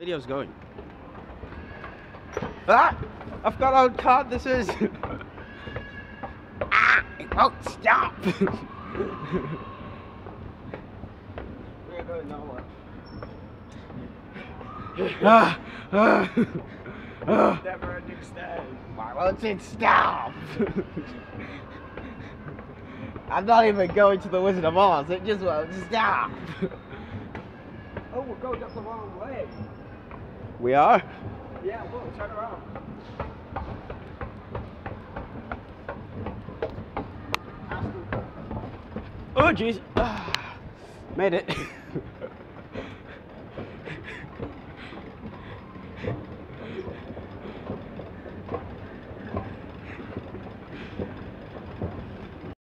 Video's going. Ah! I forgot how hard this is. ah! It won't stop. We're going nowhere. ah! Ah! ah. Never ending stay. Why won't it stop? I'm not even going to the Wizard of Oz. It just won't stop. Oh, we're going up the wrong way. We are. Yeah, look, turn around. Oh jeez. Ah, Made it.